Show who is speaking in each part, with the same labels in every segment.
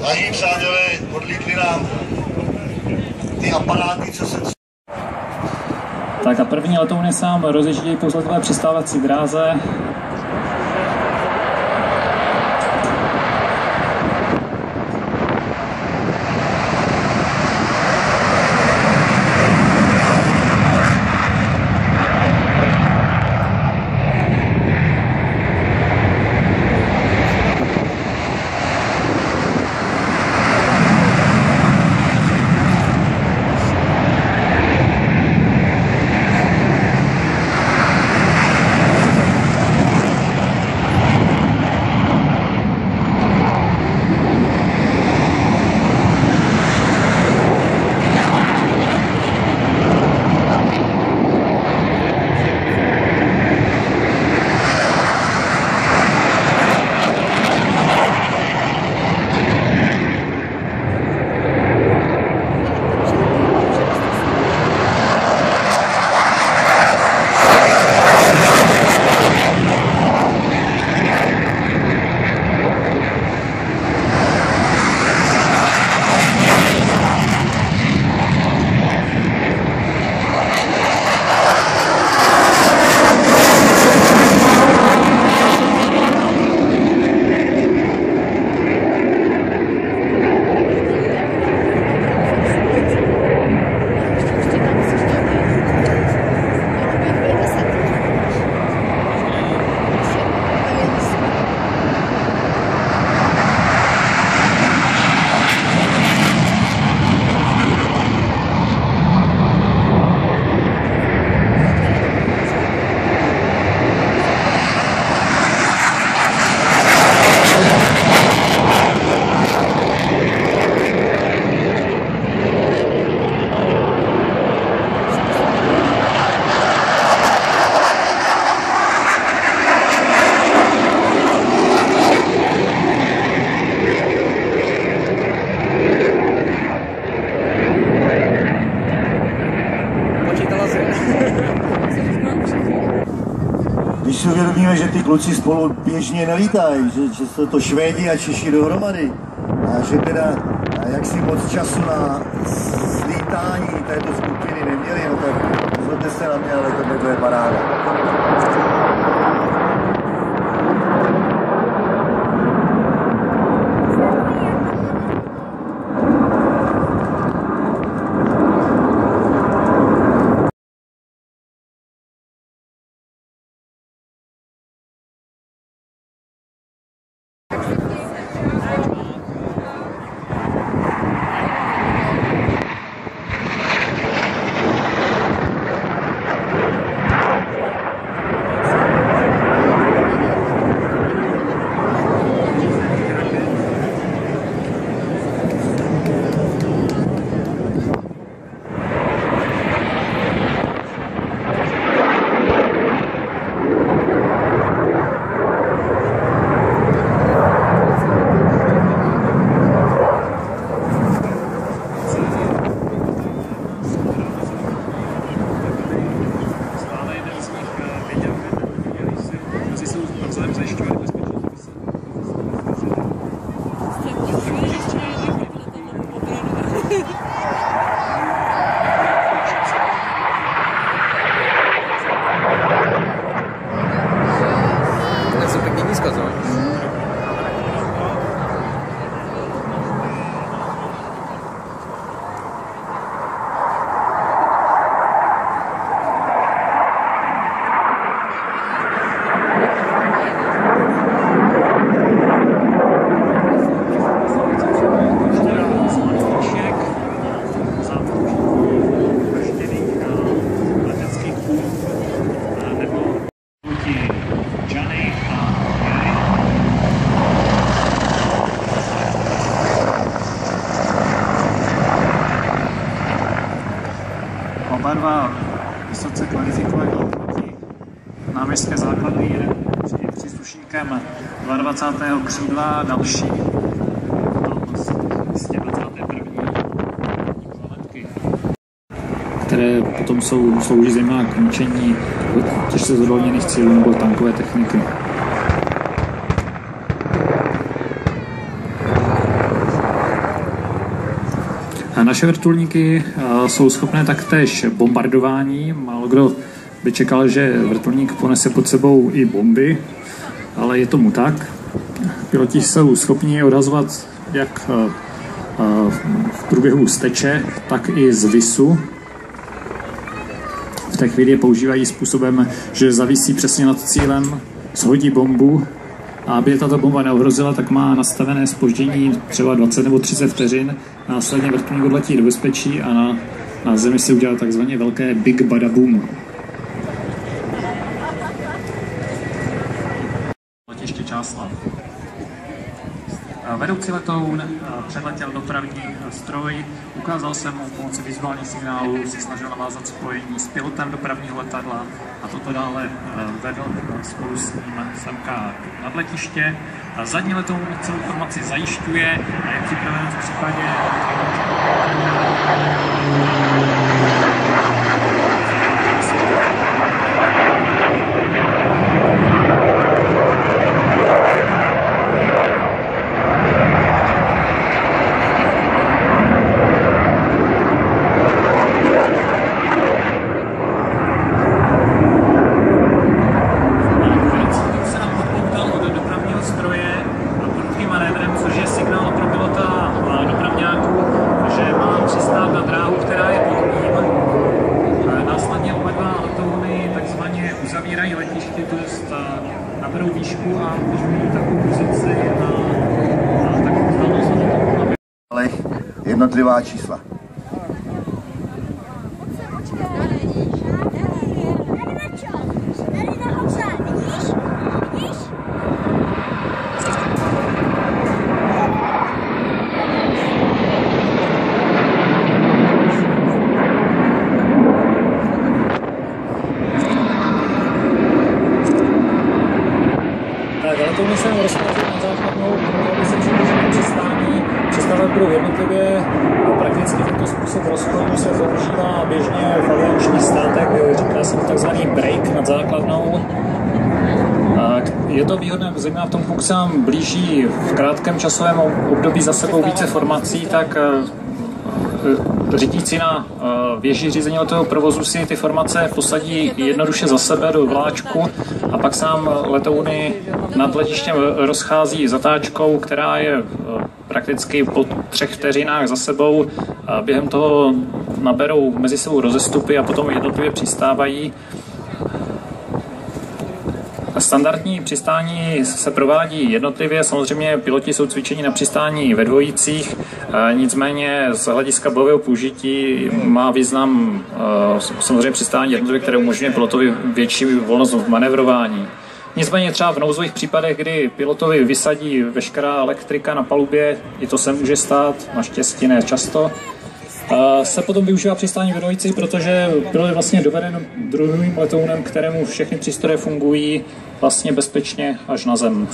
Speaker 1: Vážení přátelé, odlítli nám ty aparáty, co se
Speaker 2: Tak a první letouny sám rozjíždějí po vzletové přistávací dráze.
Speaker 1: Si uvědomíme, že ty kluci spolu běžně nelítají, že, že jsou to Švédi a Češi dohromady, a že teda a jak si moc času na slítání této skupiny neměli, no tak nezlobte se na mě, ale to, to je paráda.
Speaker 2: Oba dva vysoce kvalifikové golfíky náměstské základny jeden je příslušníkem 22. křídla a další z 21. planetky. které potom jsou, slouží zejména k ničení těžce zodolněných cílů nebo tankové techniky. Naše vrtulníky jsou schopné taktéž bombardování. Málo kdo by čekal, že vrtulník ponese pod sebou i bomby, ale je tomu tak. Piloti jsou schopni odhazovat jak v průběhu steče, tak i z visu. V té chvíli je používají způsobem, že zavisí přesně nad cílem, shodí bombu a aby tato bomba neohrozila, tak má nastavené spoždění třeba 20 nebo 30 vteřin. Následně vrtulník odletí do bezpečí a na, na zemi se udělá takzvaně velké Big Bada Boom. Letiště Čáslav. Vedoucí letoun předletěl dopravní stroj, ukázal se mu pomocí vizuálních signálů, si snažil navázat spojení s pilotem dopravního letadla a toto dále vedl spolu s ním semka nad letiště. Zadní letoun celou formaci zajišťuje a je připraven v případě
Speaker 1: jednotlivá čísla.
Speaker 2: Tak, ale to mi se rozkazuje na základnou, Přistávek budou jednotlivě a prakticky tento způsob rozchodu se používá běžně v aviační státek, říká se takzvaný break nad základnou. Je to výhodné, zejména v tom, pokud se nám blíží v krátkém časovém období za sebou více formací, tak řídící na věži řízení letového provozu si ty formace posadí jednoduše za sebe do vláčku a pak se nám letouny nad letištěm rozchází zatáčkou, která je prakticky po třech vteřinách za sebou. Během toho naberou mezi sebou rozestupy a potom jednotlivě přistávají. Standardní přistání se provádí jednotlivě, samozřejmě piloti jsou cvičeni na přistání ve dvojicích, nicméně z hlediska bojového použití má význam samozřejmě přistání jednotlivě, které umožňuje pilotovi větší volnost v manevrování. Nicméně třeba v nouzových případech, kdy pilotovi vysadí veškerá elektrika na palubě, i to se může stát, naštěstí ne často, se potom využívá přistání ve protože pilot je vlastně doveden druhým letounem, kterému všechny přístroje fungují vlastně bezpečně až na zem.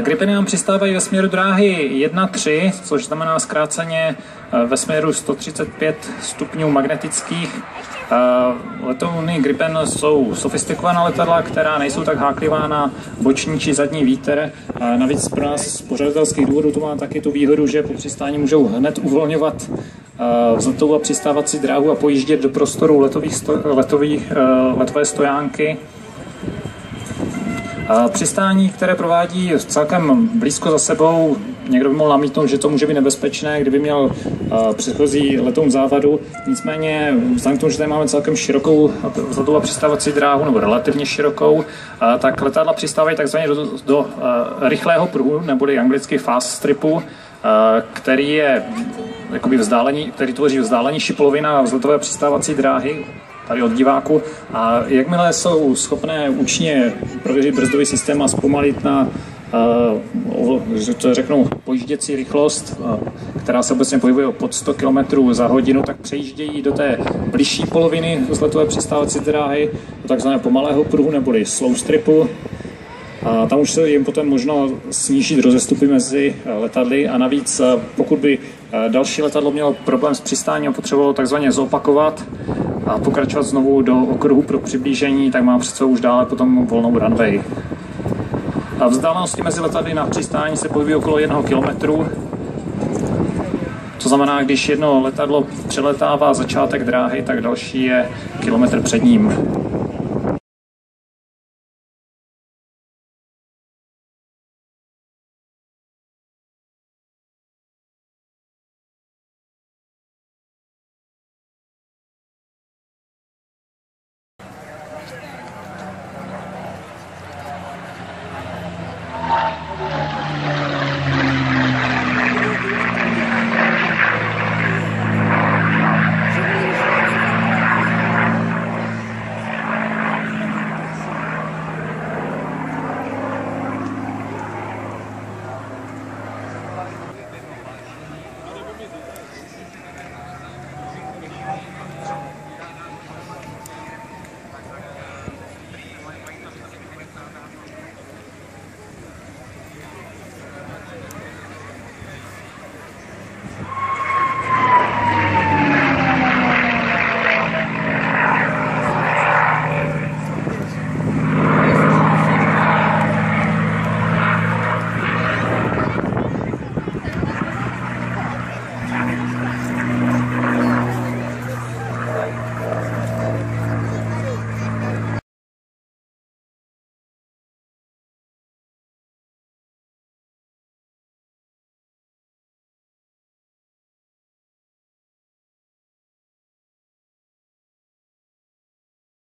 Speaker 2: Gripeny nám přistávají ve směru dráhy 1.3, což znamená zkráceně ve směru 135 stupňů magnetických. Letouny Gripen jsou sofistikovaná letadla, která nejsou tak háklivá na boční či zadní vítr. Navíc pro nás z pořadatelských důvodů to má taky tu výhodu, že po přistání můžou hned uvolňovat vzletovou a přistávací dráhu a pojíždět do prostoru letových sto, letových, letové stojánky. Přistání, které provádí celkem blízko za sebou, někdo by mohl namítnout, že to může být nebezpečné, kdyby měl předchozí letoun závadu. Nicméně, vzhledem k tomu, že tady máme celkem širokou vzletovou přistávací dráhu, nebo relativně širokou, tak letadla přistávají takzvaně do, do, do rychlého pruhu, neboli anglicky fast stripu, který je jakoby vzdálení, který tvoří vzdálenější polovina vzletové přistávací dráhy tady od diváku. A jakmile jsou schopné účinně prověřit brzdový systém a zpomalit na že to řeknu, pojížděcí rychlost, která se obecně pohybuje pod 100 km za hodinu, tak přejíždějí do té blížší poloviny vzletové přistávací dráhy, do takzvaného pomalého pruhu neboli slow stripu. A tam už se jim potom možno snížit rozestupy mezi letadly a navíc pokud by další letadlo mělo problém s přistáním a potřebovalo takzvaně zopakovat a pokračovat znovu do okruhu pro přiblížení, tak má přece už dále potom volnou runway. A vzdálenosti mezi letadly na přistání se pohybují okolo jednoho kilometru. To znamená, když jedno letadlo přeletává začátek dráhy, tak další je kilometr před ním.